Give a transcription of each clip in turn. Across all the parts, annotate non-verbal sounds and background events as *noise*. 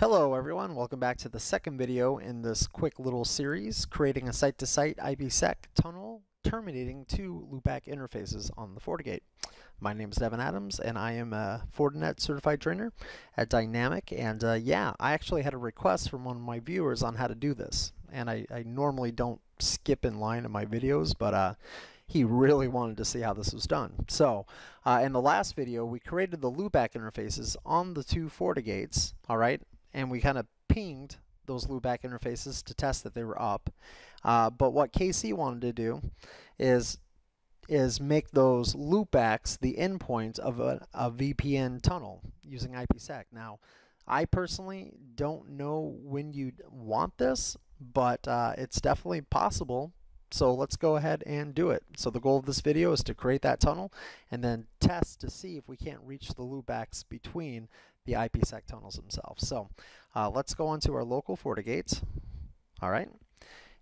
Hello everyone, welcome back to the second video in this quick little series, creating a site-to-site IPsec tunnel terminating two loopback interfaces on the FortiGate. My name is Devin Adams and I am a Fortinet certified trainer at Dynamic and uh, yeah, I actually had a request from one of my viewers on how to do this and I, I normally don't skip in line in my videos but uh, he really wanted to see how this was done. So uh, in the last video we created the loopback interfaces on the two FortiGates, alright, and we kind of pinged those loopback interfaces to test that they were up. Uh, but what KC wanted to do is is make those loopbacks the endpoint of a, a VPN tunnel using IPsec. Now, I personally don't know when you'd want this, but uh, it's definitely possible. So let's go ahead and do it. So the goal of this video is to create that tunnel and then test to see if we can't reach the loopbacks between the IPsec tunnels themselves. So uh, let's go onto our local FortiGates. All right.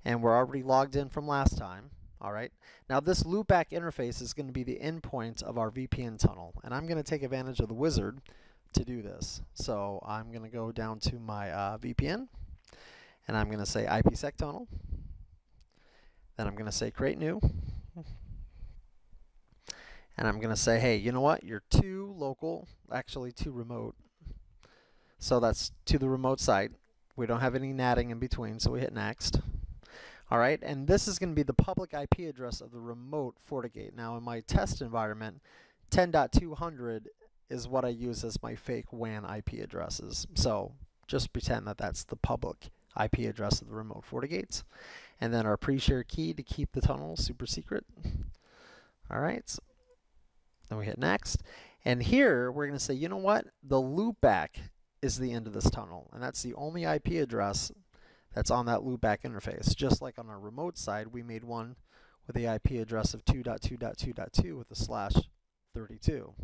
And we're already logged in from last time. All right. Now this loopback interface is going to be the endpoint of our VPN tunnel. And I'm going to take advantage of the wizard to do this. So I'm going to go down to my uh, VPN and I'm going to say IPsec tunnel. Then I'm going to say create new. And I'm going to say, hey, you know what? You're to local, actually to remote. So that's to the remote site. We don't have any natting in between, so we hit next. All right, and this is going to be the public IP address of the remote FortiGate. Now in my test environment, 10.200 is what I use as my fake WAN IP addresses. So just pretend that that's the public IP address of the remote FortiGates. And then our pre-share key to keep the tunnel super secret. All right, then we hit next. And here we're going to say, you know what? The loopback is the end of this tunnel. And that's the only IP address that's on that loopback interface. Just like on our remote side, we made one with the IP address of 2.2.2.2 with a slash 32.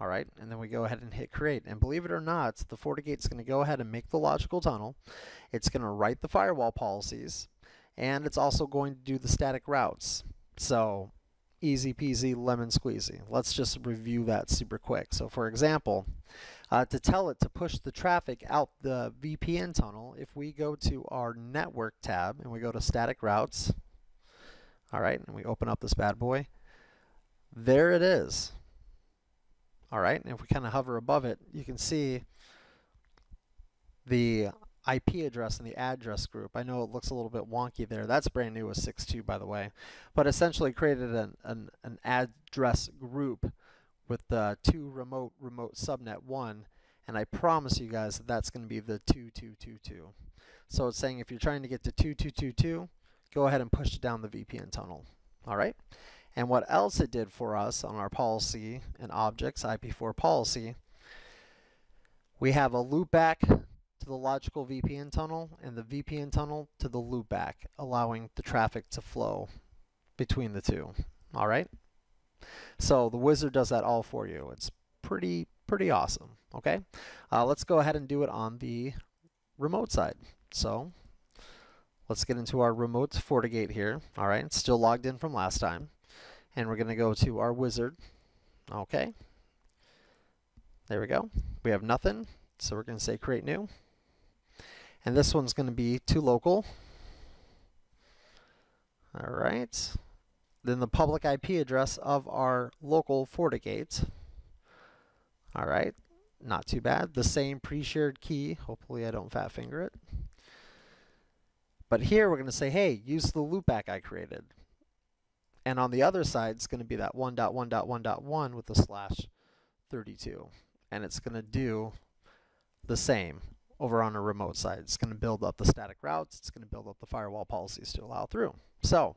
All right, and then we go ahead and hit create. And believe it or not, the FortiGate's going to go ahead and make the logical tunnel. It's going to write the firewall policies, and it's also going to do the static routes. So easy peasy lemon squeezy. Let's just review that super quick. So for example, uh, to tell it to push the traffic out the VPN tunnel, if we go to our network tab and we go to static routes, all right, and we open up this bad boy, there it is. All right, and if we kind of hover above it, you can see the IP address and the address group. I know it looks a little bit wonky there. That's brand new with 6.2 by the way. But essentially created an, an, an address group with the two remote remote subnet 1 and I promise you guys that that's going to be the 2222. So it's saying if you're trying to get to 2222, go ahead and push it down the VPN tunnel. All right. And what else it did for us on our policy and objects, IP4 policy, we have a loopback to the logical VPN tunnel and the VPN tunnel to the loopback, allowing the traffic to flow between the two. All right? So the wizard does that all for you. It's pretty, pretty awesome. Okay? Uh, let's go ahead and do it on the remote side. So let's get into our remote FortiGate here. All right, it's still logged in from last time. And we're going to go to our wizard. Okay. There we go. We have nothing. So we're going to say create new. And this one's going to be to local. All right. Then the public IP address of our local FortiGate. All right. Not too bad. The same pre-shared key. Hopefully I don't fat finger it. But here we're going to say, hey, use the loopback I created. And on the other side, it's going to be that 1.1.1.1 with the slash 32. And it's going to do the same over on a remote side. It's going to build up the static routes. It's going to build up the firewall policies to allow through. So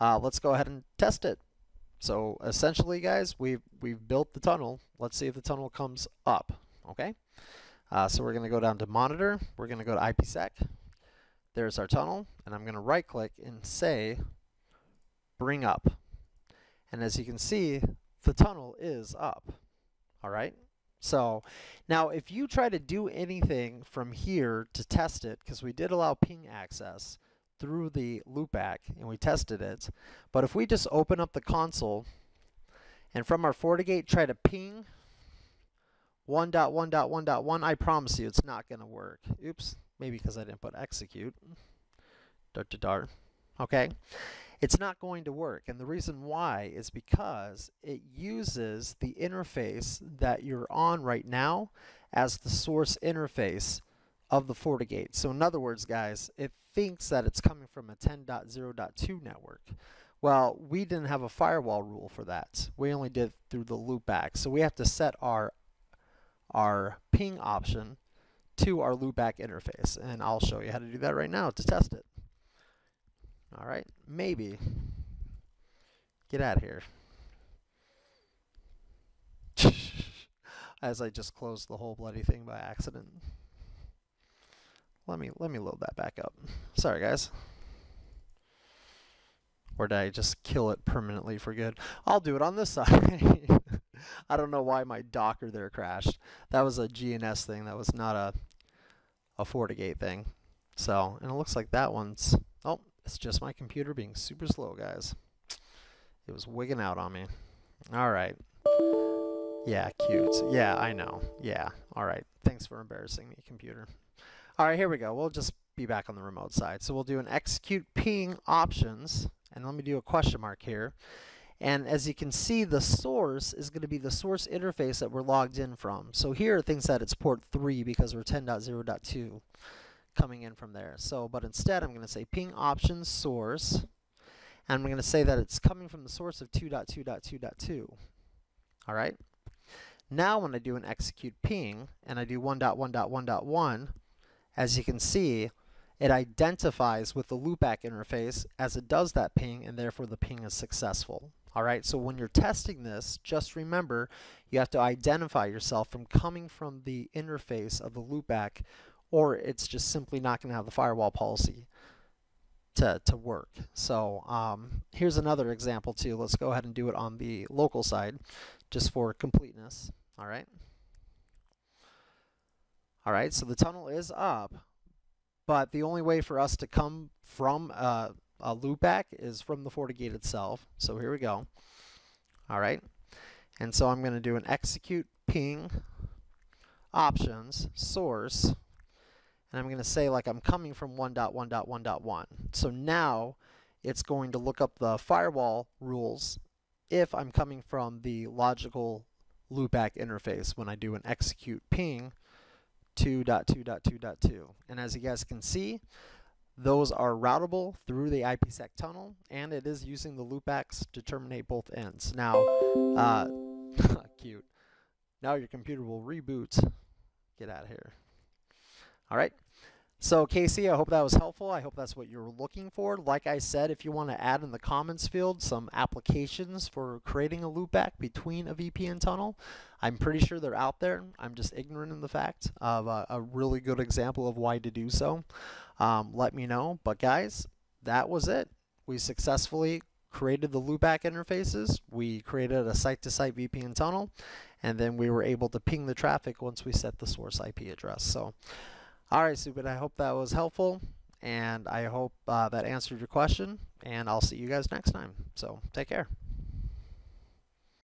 uh, let's go ahead and test it. So essentially, guys, we've, we've built the tunnel. Let's see if the tunnel comes up, okay? Uh, so we're going to go down to monitor. We're going to go to IPsec. There's our tunnel, and I'm going to right click and say bring up. And as you can see, the tunnel is up, all right? So now if you try to do anything from here to test it, because we did allow ping access through the loopback and we tested it, but if we just open up the console and from our FortiGate try to ping 1.1.1.1, I promise you it's not going to work. Oops, maybe because I didn't put execute. Dart to dart. Okay? It's not going to work. And the reason why is because it uses the interface that you're on right now as the source interface of the FortiGate. So in other words, guys, it thinks that it's coming from a 10.0.2 network. Well, we didn't have a firewall rule for that. We only did through the loopback. So we have to set our our ping option to our loopback interface. And I'll show you how to do that right now to test it. All right, maybe. Get out of here. *laughs* As I just closed the whole bloody thing by accident. Let me let me load that back up. Sorry guys. Or did I just kill it permanently for good? I'll do it on this *laughs* side. I don't know why my Docker there crashed. That was a GNS thing. That was not a a FortiGate thing. So, and it looks like that one's, oh, it's just my computer being super slow, guys. It was wigging out on me. All right. Yeah, cute. Yeah, I know. Yeah. All right. Thanks for embarrassing me, computer. All right, here we go. We'll just be back on the remote side. So we'll do an execute ping options, and let me do a question mark here. And as you can see, the source is going to be the source interface that we're logged in from. So here it thinks that it's port 3 because we're 10.0.2 coming in from there. So, but instead I'm going to say ping options source, and I'm going to say that it's coming from the source of 2.2.2.2. All right. Now when I do an execute ping, and I do 1.1.1.1, as you can see, it identifies with the loopback interface as it does that ping, and therefore the ping is successful. All right, so when you're testing this, just remember you have to identify yourself from coming from the interface of the loopback, or it's just simply not going to have the firewall policy to, to work. So um, here's another example too. Let's go ahead and do it on the local side, just for completeness. All right. All right, so the tunnel is up, but the only way for us to come from uh, a loopback is from the FortiGate itself. So here we go. All right, and so I'm going to do an execute ping options source, and I'm going to say like I'm coming from 1.1.1.1. So now it's going to look up the firewall rules if I'm coming from the logical loopback interface when I do an execute ping 2.2.2.2. And as you guys can see, those are routable through the IPsec tunnel, and it is using the loopbacks to terminate both ends. Now, uh, *laughs* cute. Now your computer will reboot. Get out of here. All right. So Casey, I hope that was helpful. I hope that's what you're looking for. Like I said, if you want to add in the comments field some applications for creating a loopback between a VPN tunnel, I'm pretty sure they're out there. I'm just ignorant in the fact of a, a really good example of why to do so. Um, let me know. But guys, that was it. We successfully created the loopback interfaces. We created a site-to-site -site VPN tunnel, and then we were able to ping the traffic once we set the source IP address. So. Alright, Stupid, I hope that was helpful, and I hope uh, that answered your question, and I'll see you guys next time. So, take care.